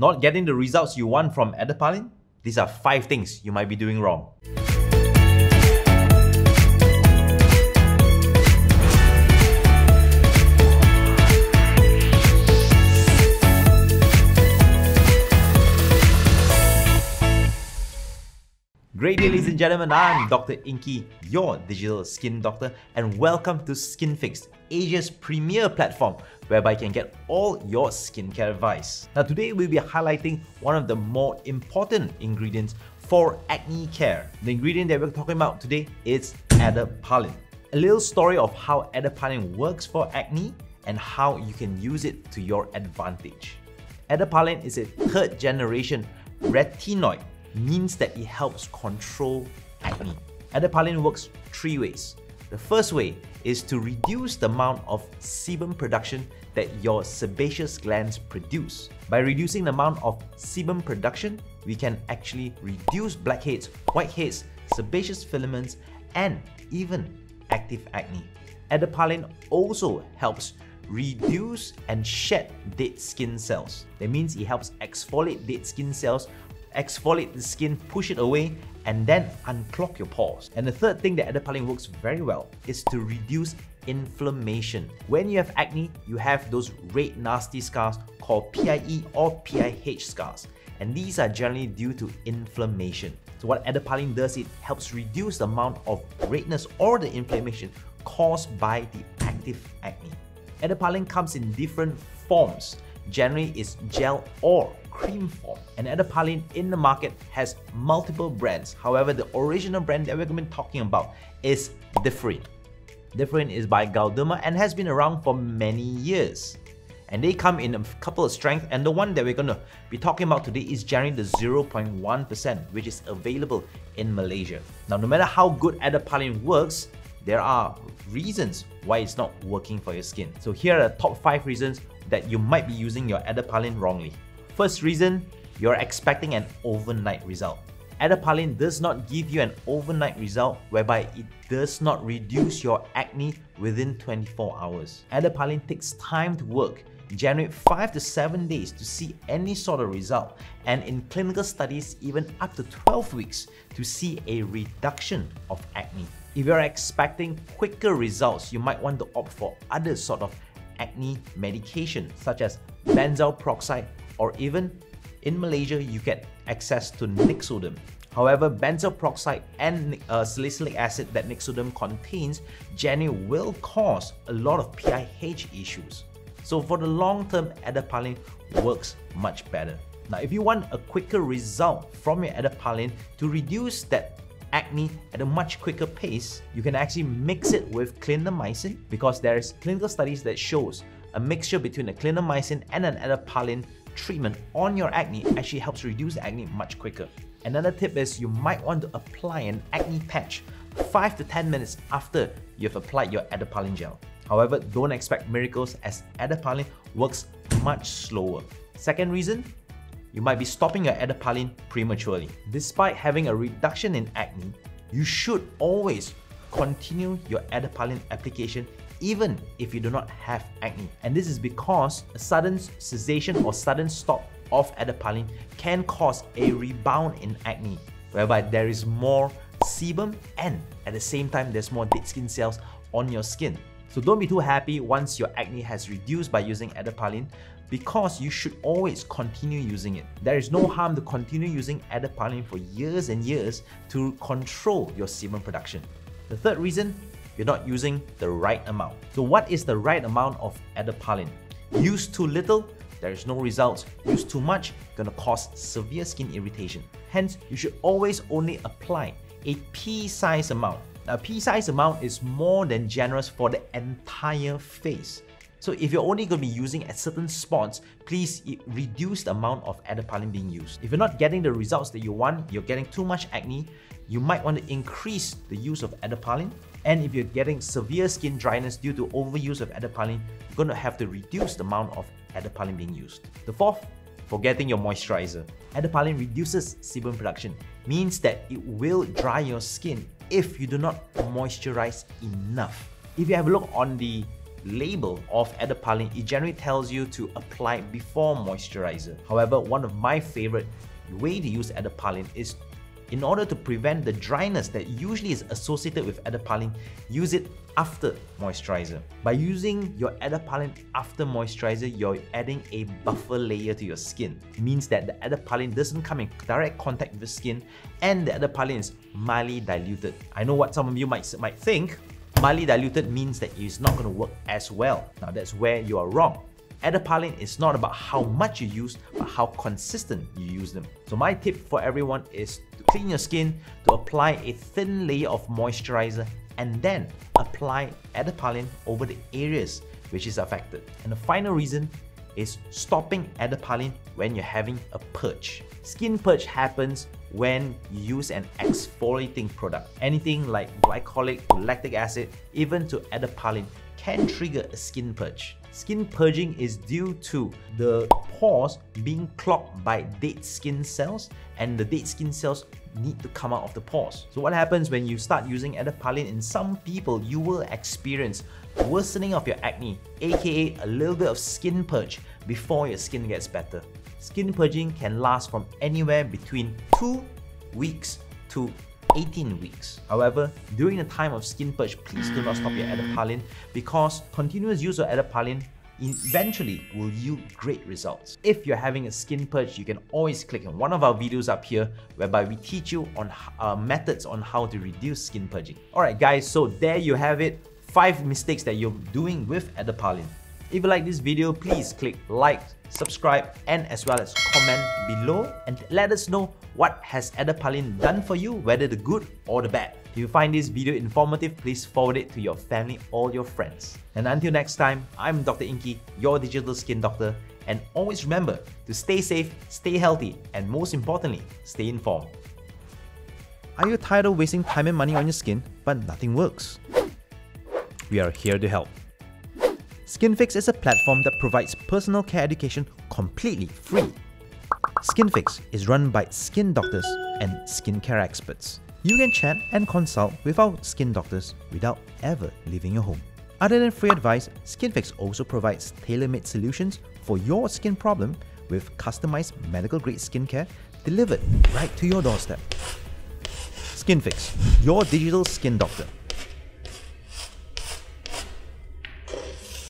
Not getting the results you want from adapalene? These are 5 things you might be doing wrong. Great day, ladies and gentlemen. I'm Dr. Ingky, your digital skin doctor, and welcome to Skynfyx, Asia's premier platform whereby you can get all your skincare advice. Now, today we'll be highlighting one of the more important ingredients for acne care. The ingredient that we're talking about today is adapalene. A little story of how adapalene works for acne and how you can use it to your advantage. Adapalene is a third generation retinoid means that it helps control acne. Adapalene works three ways. The first way is to reduce the amount of sebum production that your sebaceous glands produce. By reducing the amount of sebum production, we can actually reduce blackheads, whiteheads, sebaceous filaments, and even active acne. Adapalene also helps reduce and shed dead skin cells. That means it helps exfoliate dead skin cells exfoliate the skin, push it away, and then unclog your pores. And the third thing that adapalene works very well is to reduce inflammation. When you have acne, you have those red nasty scars called PIE or PIH scars. And these are generally due to inflammation. So what adapalene does, it helps reduce the amount of redness or the inflammation caused by the active acne. Adapalene comes in different forms. Generally, it's gel or cream form. And adapalene in the market has multiple brands. However, the original brand that we're going to be talking about is Differin. Differin is by Galderma and has been around for many years. And they come in a couple of strengths and the one that we're going to be talking about today is generally the 0.1% which is available in Malaysia. Now no matter how good adapalene works, there are reasons why it's not working for your skin. So here are the top 5 reasons that you might be using your adapalene wrongly. First reason, you're expecting an overnight result. Adapalene does not give you an overnight result whereby it does not reduce your acne within 24 hours. Adapalene takes time to work, generate 5 to 7 days to see any sort of result, and in clinical studies, even up to 12 weeks to see a reduction of acne. If you're expecting quicker results, you might want to opt for other sort of acne medication such as benzoyl peroxide or even in Malaysia, you get access to Nixoderm. However, benzoyl peroxide and uh, salicylic acid that Nixoderm contains generally will cause a lot of PIH issues. So for the long term, adapalene works much better. Now, if you want a quicker result from your adapalene to reduce that acne at a much quicker pace, you can actually mix it with clindamycin because there is clinical studies that shows a mixture between a clindamycin and an adapalene treatment on your acne actually helps reduce acne much quicker. Another tip is you might want to apply an acne patch 5 to 10 minutes after you've applied your adapalene gel. However, don't expect miracles as adapalene works much slower. Second reason, you might be stopping your adapalene prematurely. Despite having a reduction in acne, you should always continue your adapalene application even if you do not have acne. And this is because a sudden cessation or sudden stop of adapalene can cause a rebound in acne, whereby there is more sebum and at the same time there's more dead skin cells on your skin. So don't be too happy once your acne has reduced by using adapalene because you should always continue using it. There is no harm to continue using adapalene for years and years to control your sebum production. The third reason you're not using the right amount. So what is the right amount of adapalene? Use too little, there is no results. Use too much, gonna cause severe skin irritation. Hence, you should always only apply a pea-size amount. Now, pea-size amount is more than generous for the entire face. So if you're only going to be using at certain spots, please reduce the amount of adapalene being used. If you're not getting the results that you want, you're getting too much acne, you might want to increase the use of adapalene and if you're getting severe skin dryness due to overuse of adapalene, you're going to have to reduce the amount of adapalene being used. The fourth, forgetting your moisturizer. Adapalene reduces sebum production, means that it will dry your skin if you do not moisturize enough. If you have a look on the label of Adapalene, it generally tells you to apply before moisturizer. However, one of my favorite way to use Adapalene is in order to prevent the dryness that usually is associated with Adapalene, use it after moisturizer. By using your Adapalene after moisturizer, you're adding a buffer layer to your skin. It means that the Adapalene doesn't come in direct contact with the skin and the Adapalene is mildly diluted. I know what some of you might, might think, mildly diluted means that it's not going to work as well. Now that's where you are wrong. Adapalene is not about how much you use, but how consistent you use them. So my tip for everyone is to clean your skin, to apply a thin layer of moisturizer, and then apply Adapalene over the areas which is affected. And the final reason is stopping Adapalene when you're having a purge. Skin purge happens when you use an exfoliating product. Anything like glycolic lactic acid, even to Adapalene can trigger a skin purge. Skin purging is due to the pores being clogged by dead skin cells and the dead skin cells need to come out of the pores. So what happens when you start using Adapalene in some people, you will experience worsening of your acne, aka a little bit of skin purge before your skin gets better. Skin purging can last from anywhere between 2 weeks to 18 weeks. However, during the time of skin purge, please do not stop your Adapalene because continuous use of Adapalene eventually will yield great results. If you're having a skin purge, you can always click on one of our videos up here whereby we teach you on uh, methods on how to reduce skin purging. Alright guys, so there you have it. 5 mistakes that you're doing with Adapalene. If you like this video, please click like, subscribe and as well as comment below and let us know what has Adapalene done for you, whether the good or the bad. If you find this video informative, please forward it to your family or your friends. And until next time, I'm Dr. Ingky, your digital skin doctor, and always remember to stay safe, stay healthy, and most importantly, stay informed. Are you tired of wasting time and money on your skin, but nothing works? We are here to help. Skynfyx is a platform that provides personal care education completely free. Skynfyx is run by skin doctors and skincare experts. You can chat and consult with our skin doctors without ever leaving your home. Other than free advice, Skynfyx also provides tailor-made solutions for your skin problem with customized medical-grade skincare delivered right to your doorstep. Skynfyx, your digital skin doctor.